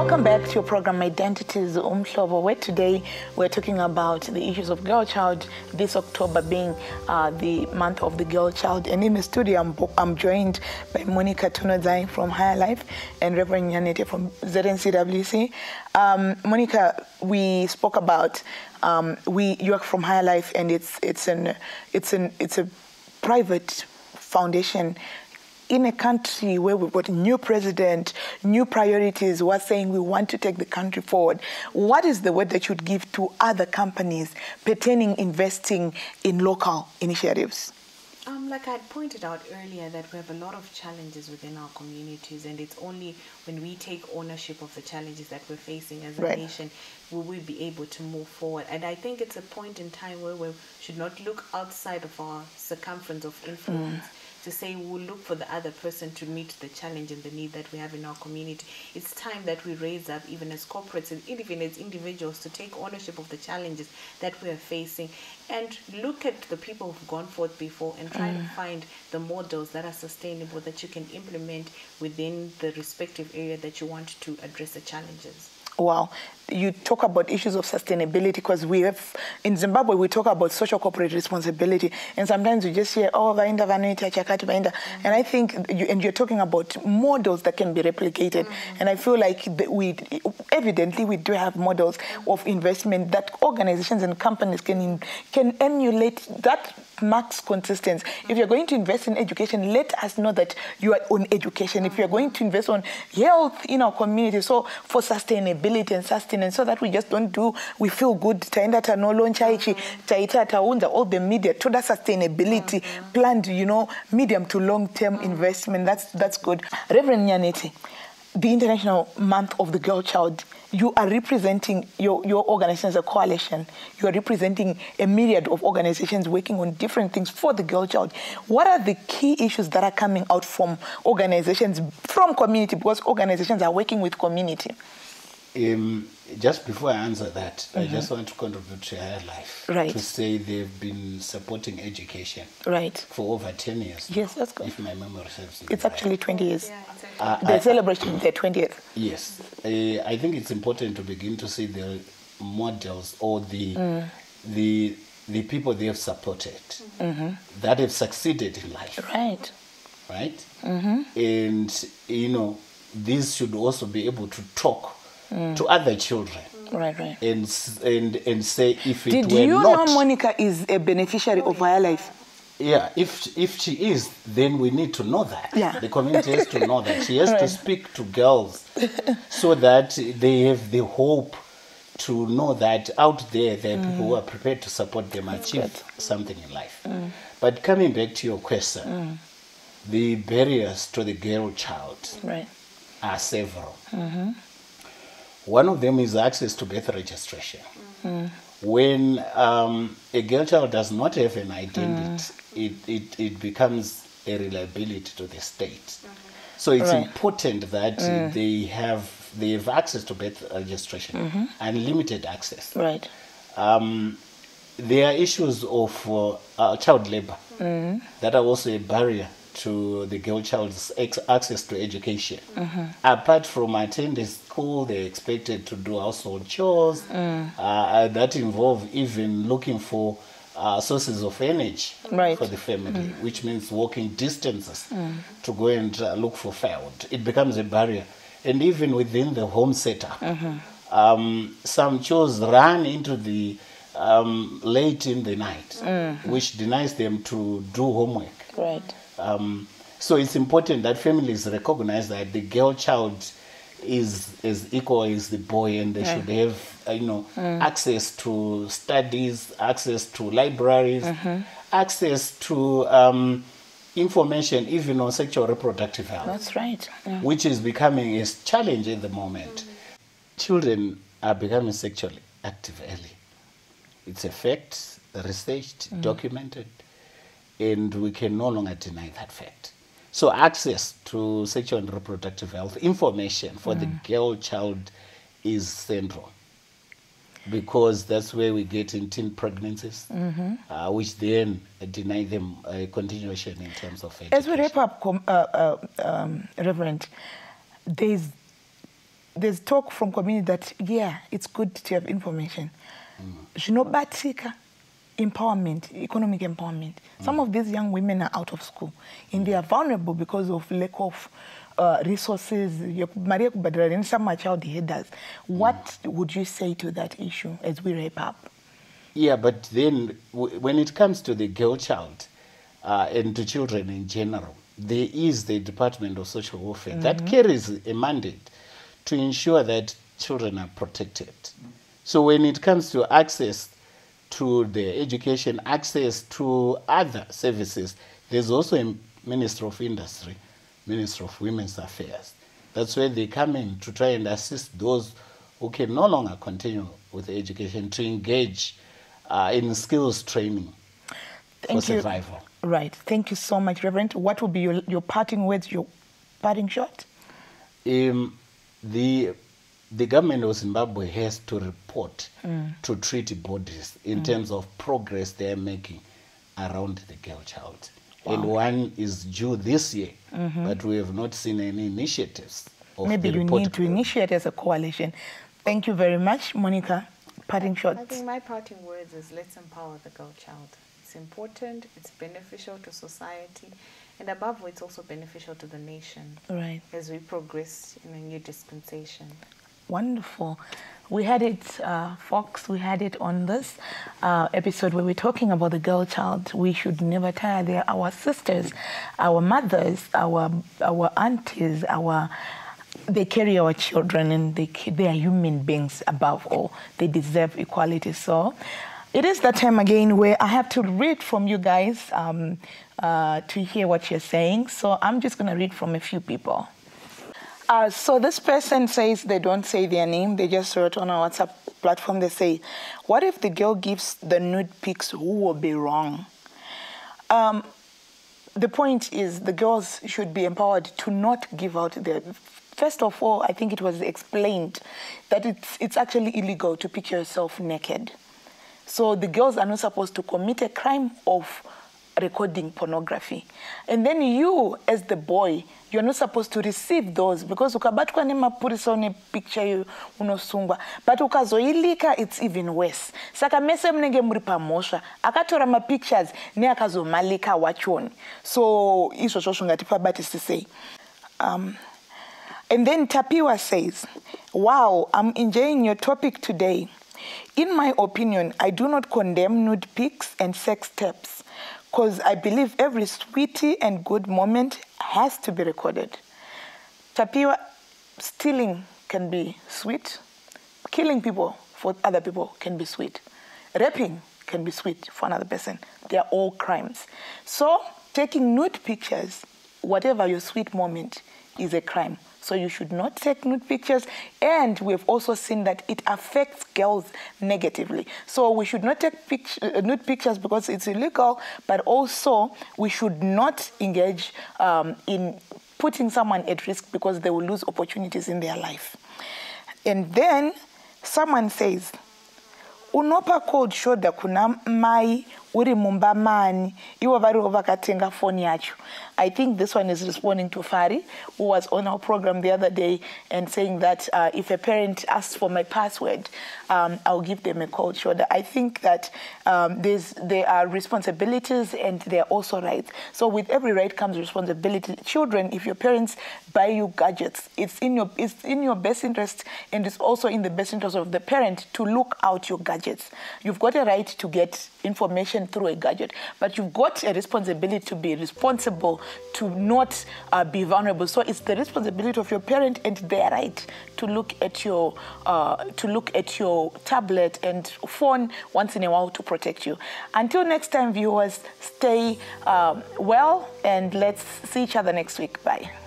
Welcome back to your program Identities Umhlobo, where today we're talking about the issues of girl child, this October being uh, the month of the girl child. And in the studio, I'm, I'm joined by Monica Tonodzai from Higher Life and Reverend Nyanhete from ZNCWC. Um, Monica, we spoke about um, we you are from Higher Life, and it's it's an it's an it's a private foundation in a country where we've got a new president, new priorities, we're saying we want to take the country forward, what is the word that you'd give to other companies pertaining investing in local initiatives? Um, like I had pointed out earlier, that we have a lot of challenges within our communities, and it's only when we take ownership of the challenges that we're facing as a Right. nation will we be able to move forward. And I think it's a point in time where we should not look outside of our circumference of influence. To say we'll look for the other person to meet the challenge and the need that we have in our community. It's time that we raise up, even as corporates and even as individuals, to take ownership of the challenges that we are facing and look at the people who've gone forth before and try to mm. find the models that are sustainable that you can implement within the respective area that you want to address the challenges. Wow. You talk about issues of sustainability because we have, in Zimbabwe, we talk about social corporate responsibility. And sometimes we just hear, oh, vaenda vanoita chakati vaenda. And I think, you, and you're talking about models that can be replicated. And I feel like we, evidently, we do have models of investment that organizations and companies can, can emulate that marks consistency. If you're going to invest in education, let us know that you are on education. If you're going to invest on health in our community, so for sustainability and sustenance, so that we just don't do, we feel good, taenda tanoloncha ichi, taita taunza, all the media, to that sustainability, planned, you know, medium to long-term investment. That's, that's good. Reverend Nyanhete, the International Month of the Girl Child, you are representing your, your organization as a coalition. You are representing a myriad of organizations working on different things for the girl child. What are the key issues that are coming out from organizations, from community, because organizations are working with community? Um, just before I answer that, I just want to contribute to Higher Life. Mm-hmm. Right. To say they've been supporting education Right. for over 10 years. Yes, that's good. If my memory serves me It's right. actually 20 years. Uh, They're I- celebrating their 20th. Yes, uh, I think it's important to begin to see the models or the Mm. the the people they have supported Mm-hmm. that have succeeded in life, Right. right? Mm-hmm. And you know, these should also be able to talk Mm. to other children Right, right. and and and say if it Did were you not, know Monica is a beneficiary of Higher Life? yeah, if if she is, then we need to know that. Yeah. The community has to know that. She has to speak to girls so that they have the hope to know that out there there are people who are prepared to support them achieve Mm. good. something in life. But coming back to your question, the barriers to the girl child Right. are several. One of them is access to birth registration. When um, a girl child does not have an identity, it, it, it becomes a reliability to the state. So it's Right. important that they have they have access to birth registration, unlimited access. Right. Um, there are issues of uh, child labor that are also a barrier to the girl child's ex- access to education. Apart from attending school, they're expected to do household chores uh, that involve even looking for uh, sources of energy Right. for the family, which means walking distances to go and uh, look for firewood. It becomes a barrier. And even within the home setup, um, some chores run into the um, late in the night, which denies them to do homework. Right. Um, so it's important that families recognize that the girl child is as equal as the boy, and they should have, uh, you know, access to studies, access to libraries, access to um, information, even on sexual reproductive health That's right. Yeah. which is becoming a challenge at the moment. Children are becoming sexually active early. It's a fact, researched, documented, and we can no longer deny that fact. So, access to sexual and reproductive health information for the girl child is central because that's where we get in teen pregnancies, uh, which then deny them a continuation in terms of education. As we wrap up, com- uh, uh, um, Reverend, there's there's talk from community that yeah, it's good to have information. Zvinobatsika empowerment, economic empowerment. Some of these young women are out of school and they are vulnerable because of lack of uh, resources. yeku- mari yekubhadhara rent, some are child headers. What would you say to that issue as we wrap up? Yeah, but then w- when it comes to the girl child uh, and to children in general, there is the Department of Social Welfare that carries a mandate to ensure that children are protected. So when it comes to access to the education, access to other services, there's also a Minister of Industry, Minister of Women's Affairs. That's where they come in to try and assist those who can no longer continue with education to engage uh, in skills training Thank for you. survival. Right. Thank you so much, Reverend. What would be your, your parting words, your parting shot? Um, the the government of Zimbabwe has to report mm. to treaty bodies in mm. terms of progress they are making around the girl child. And one is due this year, mm-hmm. but we have not seen any initiatives. Of Maybe the you report. need to initiate as a coalition. Thank you very much, Monica. Parting I shots. think my parting words is let's empower the girl child. It's important, it's beneficial to society, and above all, it's also beneficial to the nation Right. as we progress in a new dispensation. Wonderful. We had it, uh, Fox, we had it on this uh, episode where we're talking about the girl child. We should never tire. They're our sisters, our mothers, our, our aunties, our. They carry our children and they, they are human beings above all. They deserve equality. So it is the time again where I have to read from you guys um, uh, to hear what you're saying. So I'm just going to read from a few people. Uh, so this person says they don't say their name. They just wrote on our WhatsApp platform. They say, "What if the girl gives the nude pics? Who will be wrong?" Um, the point is, the girls should be empowered to not give out their. First of all, I think it was explained that it's it's actually illegal to picture yourself naked. So the girls are not supposed to commit a crime of recording pornography. And then you, as the boy, you're not supposed to receive those because ukabatwa nemapurisa une picture iyo unosungwa but ukazoilika it's even worse saka mese munenge muri pamhosva akatora mapictures neakazomalika wachoni so izvozvo zvingatipabatisisei um, and then Tapiwa says, Wow, I'm enjoying your topic today. In my opinion, I do not condemn nude pics and sex tapes because I believe every sweetie and good moment has to be recorded. Tapiwa, stealing can be sweet, killing people for other people can be sweet, raping can be sweet for another person. They are all crimes. So, taking nude pictures, whatever your sweet moment, is a crime. So you should not take nude pictures. And we've also seen that it affects girls negatively. So we should not take pict- uh, nude pictures because it's illegal, but also we should not engage um, in putting someone at risk because they will lose opportunities in their life. And then someone says, unopa cold shoulder kuna mai uri mumba mani ivo varivo vakatenga foni yacho. I think this one is responding to fari who was on our program the other day and saying that uh, if a parent asks for my password um, i'll give them a cold shoulder i think that um, there's, there are responsibilities and there are also rights. So with every right comes responsibility. Children if your parents buy you gadgets it's in your it's in your best interest and it's also in the best interest of the parent to look out your gadgets. You've got a right to get information through a gadget but you've got a responsibility to be responsible to not uh, be vulnerable. So it's the responsibility of your parent and their right to look at your uh, to look at your tablet and phone once in a while to protect you. Until next time viewers stay um, well and let's see each other next week. Bye